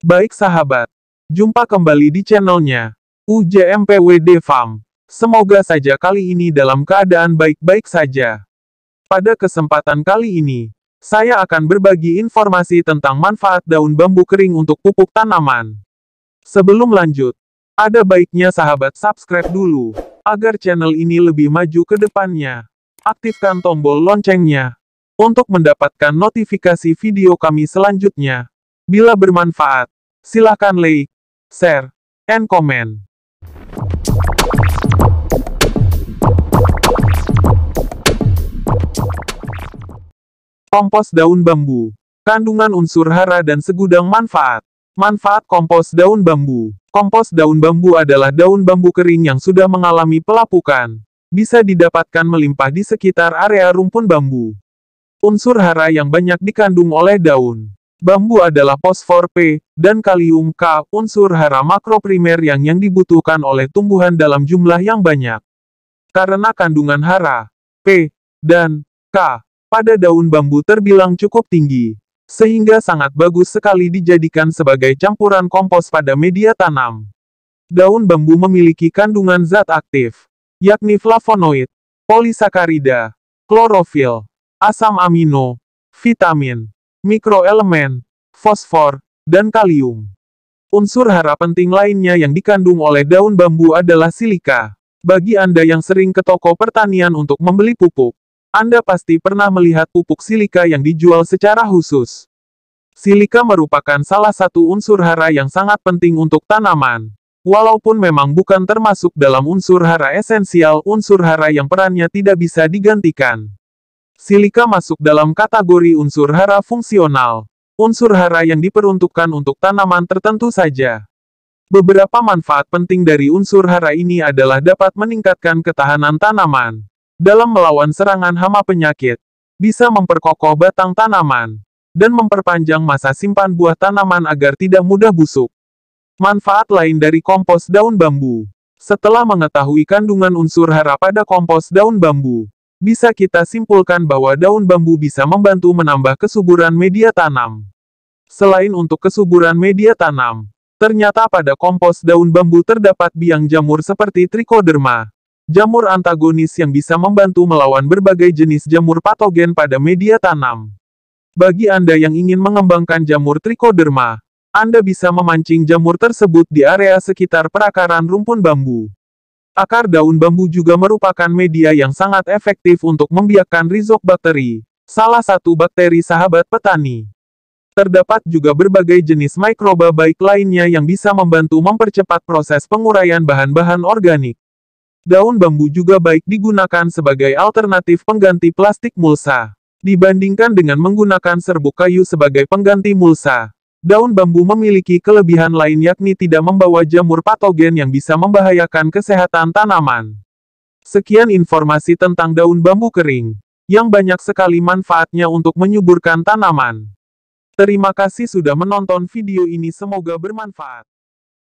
Baik sahabat, jumpa kembali di channelnya UJMPWD Farm. Semoga saja kali ini dalam keadaan baik-baik saja. Pada kesempatan kali ini, saya akan berbagi informasi tentang manfaat daun bambu kering untuk pupuk tanaman. Sebelum lanjut, ada baiknya sahabat subscribe dulu, agar channel ini lebih maju ke depannya. Aktifkan tombol loncengnya, untuk mendapatkan notifikasi video kami selanjutnya. Bila bermanfaat, silakan like, share, and comment. Kompos daun bambu. Kandungan unsur hara dan segudang manfaat. Manfaat kompos daun bambu. Kompos daun bambu adalah daun bambu kering yang sudah mengalami pelapukan. Bisa didapatkan melimpah di sekitar area rumpun bambu. Unsur hara yang banyak dikandung oleh daun Bambu adalah fosfor P, dan kalium K, unsur hara makroprimer yang yang dibutuhkan oleh tumbuhan dalam jumlah yang banyak. Karena kandungan hara, P, dan K, pada daun bambu terbilang cukup tinggi, sehingga sangat bagus sekali dijadikan sebagai campuran kompos pada media tanam. Daun bambu memiliki kandungan zat aktif, yakni flavonoid, polisakarida, klorofil, asam amino, vitamin, mikroelemen, fosfor, dan kalium. Unsur hara penting lainnya yang dikandung oleh daun bambu adalah silika. Bagi Anda yang sering ke toko pertanian untuk membeli pupuk, Anda pasti pernah melihat pupuk silika yang dijual secara khusus. Silika merupakan salah satu unsur hara yang sangat penting untuk tanaman. Walaupun memang bukan termasuk dalam unsur hara esensial, unsur hara yang perannya tidak bisa digantikan. Silika masuk dalam kategori unsur hara fungsional. Unsur hara yang diperuntukkan untuk tanaman tertentu saja. Beberapa manfaat penting dari unsur hara ini adalah dapat meningkatkan ketahanan tanaman dalam melawan serangan hama penyakit, bisa memperkokoh batang tanaman, dan memperpanjang masa simpan buah tanaman agar tidak mudah busuk. Manfaat lain dari kompos daun bambu. Setelah mengetahui kandungan unsur hara pada kompos daun bambu, bisa kita simpulkan bahwa daun bambu bisa membantu menambah kesuburan media tanam. Selain untuk kesuburan media tanam, ternyata pada kompos daun bambu terdapat biang jamur seperti trichoderma, jamur antagonis yang bisa membantu melawan berbagai jenis jamur patogen pada media tanam. Bagi Anda yang ingin mengembangkan jamur trichoderma, Anda bisa memancing jamur tersebut di area sekitar perakaran rumpun bambu. Akar daun bambu juga merupakan media yang sangat efektif untuk membiakkan rizobacteri, salah satu bakteri sahabat petani. Terdapat juga berbagai jenis mikroba baik lainnya yang bisa membantu mempercepat proses penguraian bahan-bahan organik. Daun bambu juga baik digunakan sebagai alternatif pengganti plastik mulsa. Dibandingkan dengan menggunakan serbuk kayu sebagai pengganti mulsa, Daun bambu memiliki kelebihan lain yakni tidak membawa jamur patogen yang bisa membahayakan kesehatan tanaman. Sekian informasi tentang daun bambu kering, yang banyak sekali manfaatnya untuk menyuburkan tanaman. Terima kasih sudah menonton video ini semoga bermanfaat.